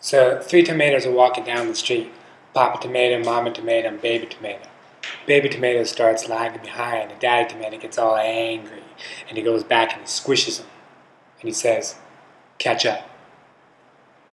So three tomatoes are walking down the street. Papa tomato, mama tomato, baby tomato. Baby tomato starts lagging behind, and daddy tomato gets all angry, and he goes back and he squishes him. And he says, catch up.